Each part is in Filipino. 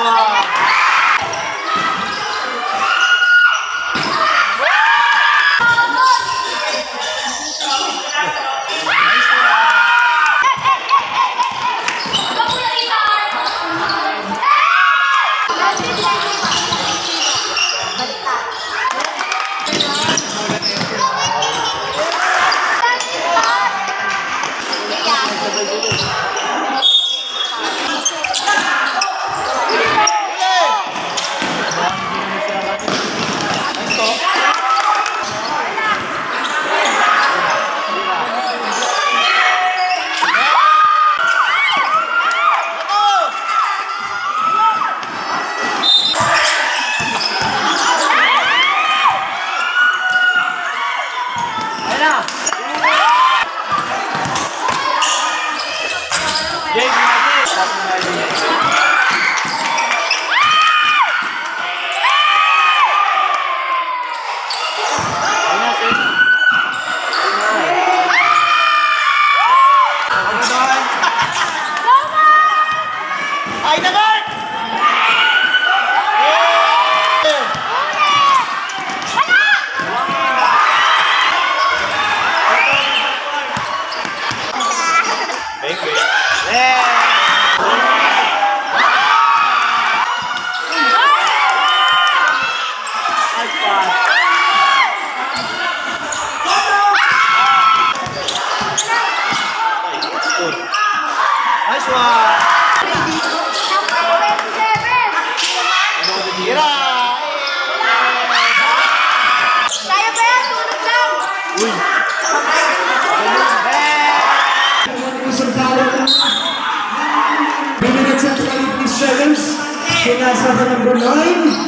Hi guys. Ay, Nice one! Tira! Kaya ba yan? Tulog lang! Uy! Minutes and 23 seconds. Pinasa ka number 9.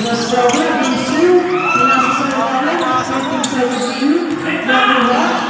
Nossa, o nosso celular, nossa, nossa, nossa, nossa, nossa, nossa, nossa, nossa,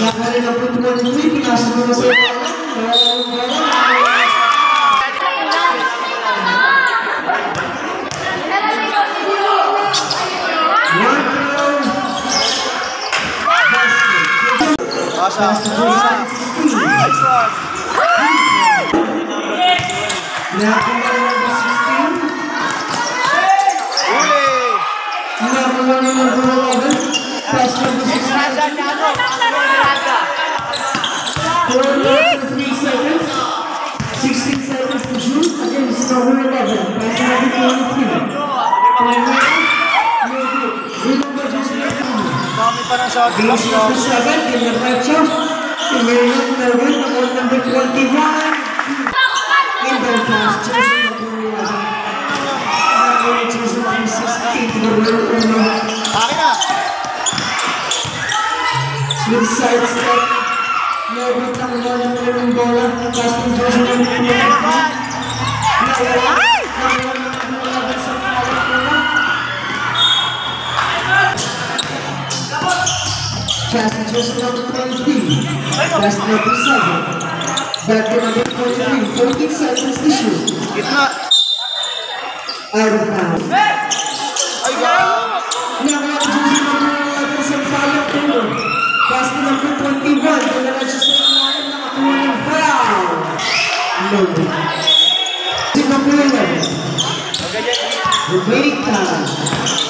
Jangan pertemuan ini kita semua sekarang. Pa ng shot clock, number 7. In the right shot. Emiliano Melvin. Number number 21. Inbound pass. Jose Martinez. Number Jose Martinez. 16 number 1. Akin na! With side step. Meron kang bola. Pass ng Jose ng Nawala. Nawala Pass ng Jose number 23. Pass number 7. Back to number 23. 14 seconds to shoot. Gitna! Out of bounds. Gago! Nawala ng Jose number 11 sa foul bola. Pass to number 21. Diretso sa ilalim nakakuha ng foul. No. Si number 11. Remaining time.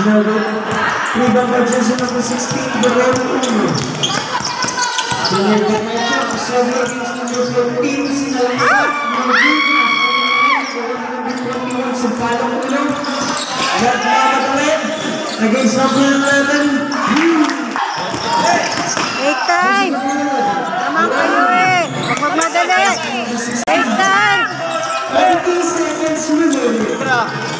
Number, three number jersey number 16, Guerrero Uno. Senior Camacho, seven against number 14, Sinalita, Marvin, number 21, Sampalo Uno. Red number 10 against number 11, Eight time! Tama kayo eh! Huwag madali! Eight time! 20 seconds remaining.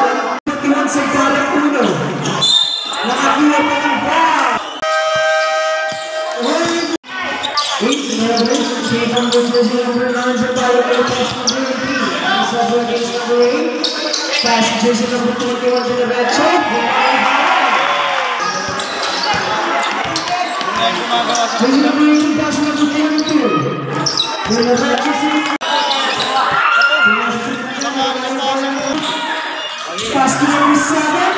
position number eight. Fast position number 21 to the back check. Position number 18, pass number 22. To the back check. Pass to number seven.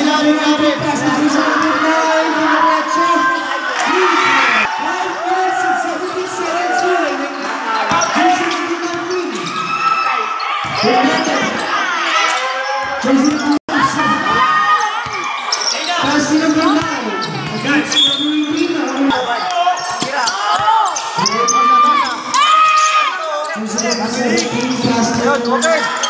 Ilalim namin. Pass to jersey number 9, Generacho. Five minutes and 17 seconds remaining. Jersey number 19. Generacho. Jersey number 7. Pass to number 9. Against number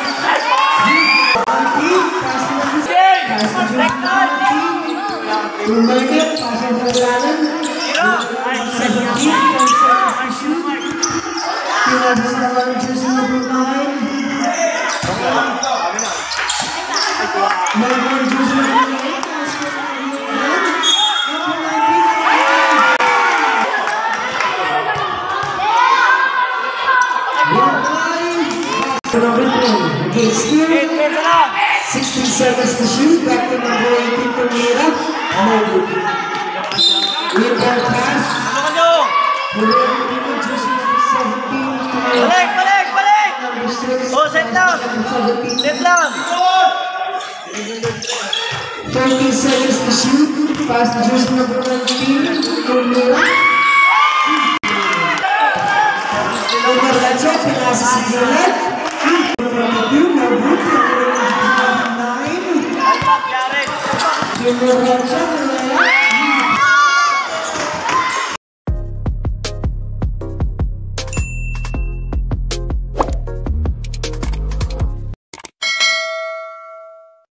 Pass number 10. Against Eight you. minutes na lang. 16 seconds to shoot. Back to number 18 Tumira. No good. Rebound pass. Nyo? Pereira, jersey number 17. Tumira. Balik, balik, balik! Number 6. Oh, set down. Number 17. Set lang. 13 seconds to shoot. Pass to jersey number 19. Tumira. Number Raja, pinasa sa gilid.